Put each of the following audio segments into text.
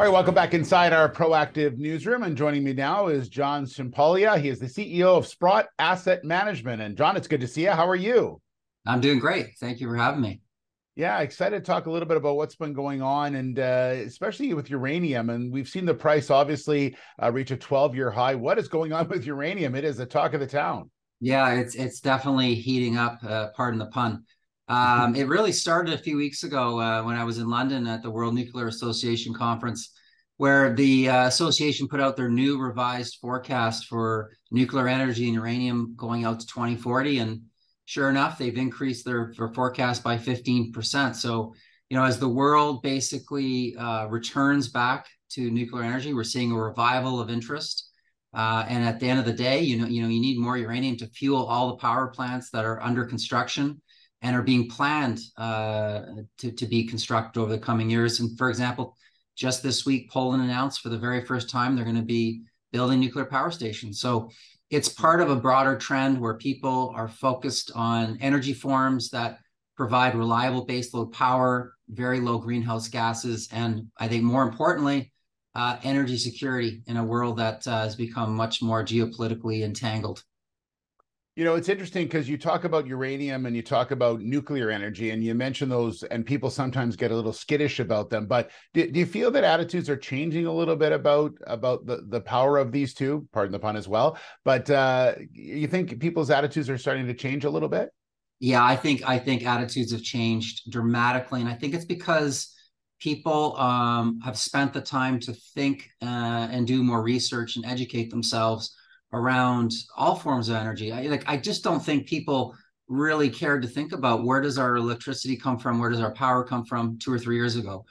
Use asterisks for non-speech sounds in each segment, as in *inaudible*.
All right, welcome back inside our proactive newsroom. And joining me now is John Ciampaglia. He is the CEO of Sprott Asset Management. And John, it's good to see you. How are you? I'm doing great. Thank you for having me. Yeah, excited to talk a little bit about what's been going on, and uh, especially with uranium. And we've seen the price obviously uh, reach a 12-year high. What is going on *laughs* with uranium? It is the talk of the town. Yeah, it's it's definitely heating up. Uh, pardon the pun. Um, it really started a few weeks ago uh, when I was in London at the World Nuclear Association conference, where the uh, association put out their new revised forecast for nuclear energy and uranium going out to 2040. And sure enough, they've increased their, their forecast by 15%. So, you know, as the world basically uh, returns back to nuclear energy, we're seeing a revival of interest. Uh, and at the end of the day, you know, you know, you need more uranium to fuel all the power plants that are under construction and are being planned uh, to, to be constructed over the coming years. And for example, just this week, Poland announced for the very first time they're going to be building nuclear power stations. So it's part of a broader trend where people are focused on energy forms that provide reliable baseload power, very low greenhouse gases, and I think more importantly, uh, energy security in a world that uh, has become much more geopolitically entangled. You know, it's interesting because you talk about uranium and you talk about nuclear energy, and you mention those, and people sometimes get a little skittish about them. But do, do you feel that attitudes are changing a little bit about about the the power of these two? Pardon the pun as well. But uh, you think people's attitudes are starting to change a little bit? Yeah, I think I think attitudes have changed dramatically, and I think it's because people um, have spent the time to think uh, and do more research and educate themselves around all forms of energy. I like I just don't think people really cared to think about where does our electricity come from, where does our power come from two or three years ago.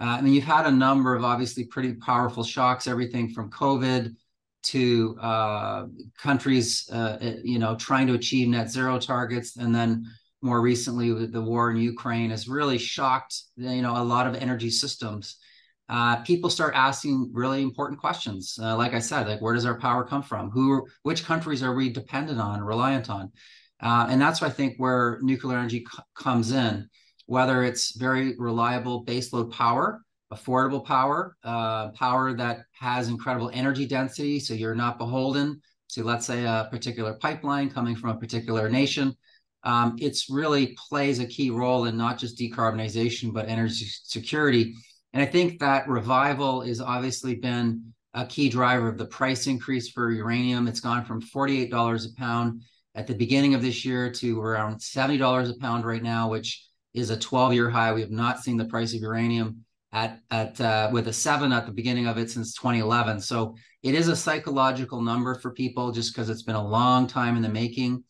Uh, I mean, you've had a number of obviously pretty powerful shocks, everything from COVID to uh, countries, uh, you know, trying to achieve net zero targets, and then more recently the war in Ukraine has really shocked, you know, a lot of energy systems uh, people start asking really important questions. Uh, like I said, like where does our power come from? Who, which countries are we dependent on, reliant on? Uh, and that's I think where nuclear energy c- comes in. Whether it's very reliable baseload power, affordable power, uh, power that has incredible energy density, so you're not beholden to let's say a particular pipeline coming from a particular nation. Um, it's really plays a key role in not just decarbonization but energy security and I think that revival has obviously been a key driver of the price increase for uranium. It's gone from $48 a pound at the beginning of this year to around $70 a pound right now, which is a 12 year high. We have not seen the price of uranium at, at uh, with a seven at the beginning of it since 2011. So it is a psychological number for people just because it's been a long time in the making.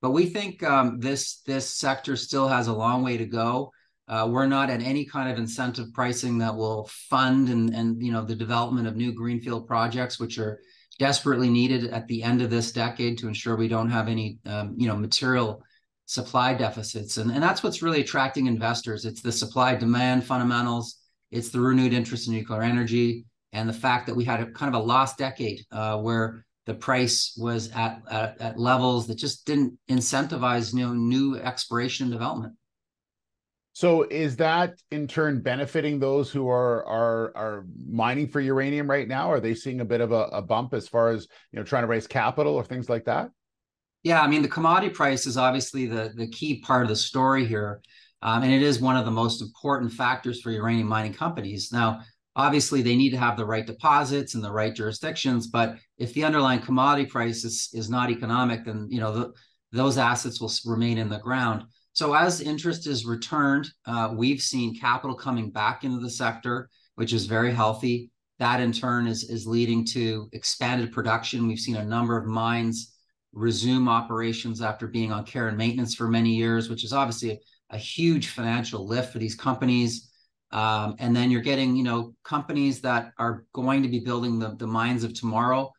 But we think um, this this sector still has a long way to go. Uh, we're not at any kind of incentive pricing that will fund and and you know the development of new greenfield projects, which are desperately needed at the end of this decade to ensure we don't have any um, you know material supply deficits. And and that's what's really attracting investors. It's the supply demand fundamentals. It's the renewed interest in nuclear energy and the fact that we had a kind of a lost decade uh, where the price was at, at, at levels that just didn't incentivize you know new exploration and development. So is that in turn benefiting those who are are are mining for uranium right now? Are they seeing a bit of a, a bump as far as you know trying to raise capital or things like that? Yeah, I mean the commodity price is obviously the the key part of the story here, um, and it is one of the most important factors for uranium mining companies. Now, obviously, they need to have the right deposits and the right jurisdictions, but if the underlying commodity price is is not economic, then you know the, those assets will remain in the ground. So as interest is returned, uh, we've seen capital coming back into the sector, which is very healthy. That in turn is, is leading to expanded production. We've seen a number of mines resume operations after being on care and maintenance for many years, which is obviously a, a huge financial lift for these companies. Um, and then you're getting, you know, companies that are going to be building the, the mines of tomorrow.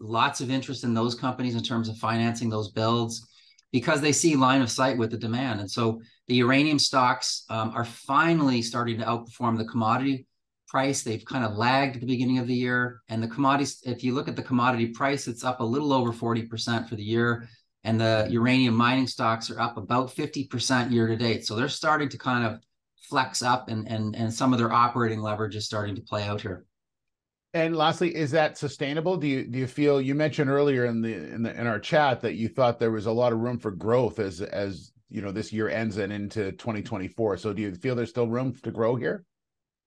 Lots of interest in those companies in terms of financing those builds because they see line of sight with the demand. And so the uranium stocks um, are finally starting to outperform the commodity price. They've kind of lagged at the beginning of the year. And the commodities, if you look at the commodity price, it's up a little over 40% for the year. And the uranium mining stocks are up about 50% year to date. So they're starting to kind of flex up and and and some of their operating leverage is starting to play out here. And lastly, is that sustainable? Do you do you feel you mentioned earlier in the in the in our chat that you thought there was a lot of room for growth as as you know this year ends and into 2024. So do you feel there's still room to grow here?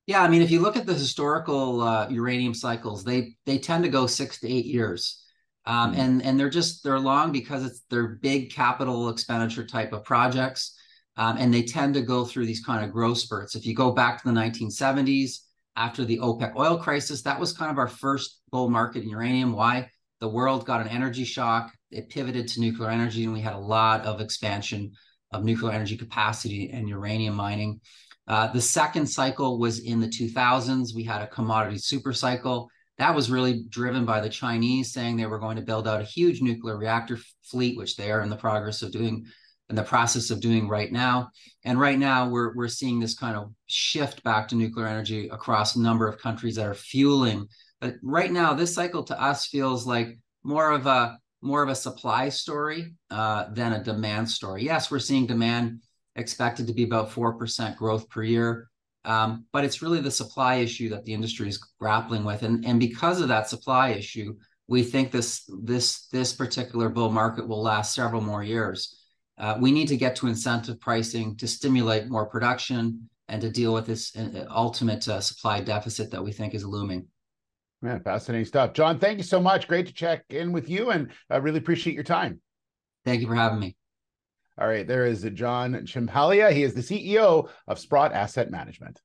Yeah, I mean, if you look at the historical uh, uranium cycles, they they tend to go six to eight years, um, mm-hmm. and and they're just they're long because it's they're big capital expenditure type of projects, um, and they tend to go through these kind of growth spurts. If you go back to the 1970s, after the OPEC oil crisis, that was kind of our first bull market in uranium. Why? The world got an energy shock. It pivoted to nuclear energy, and we had a lot of expansion of nuclear energy capacity and uranium mining. Uh, the second cycle was in the 2000s. We had a commodity super cycle. That was really driven by the Chinese saying they were going to build out a huge nuclear reactor fleet, which they are in the progress of doing, in the process of doing right now. And right now, we're we're seeing this kind of shift back to nuclear energy across a number of countries that are fueling. But right now, this cycle to us feels like more of a more of a supply story uh, than a demand story. Yes, we're seeing demand expected to be about 4% growth per year. Um, but it's really the supply issue that the industry is grappling with. And, and because of that supply issue, we think this, this, this particular bull market will last several more years. Uh, we need to get to incentive pricing to stimulate more production and to deal with this uh, ultimate uh, supply deficit that we think is looming. Man, fascinating stuff. John, thank you so much. Great to check in with you and I really appreciate your time. Thank you for having me. All right, there is John Ciampaglia. He is the CEO of Sprott Asset Management.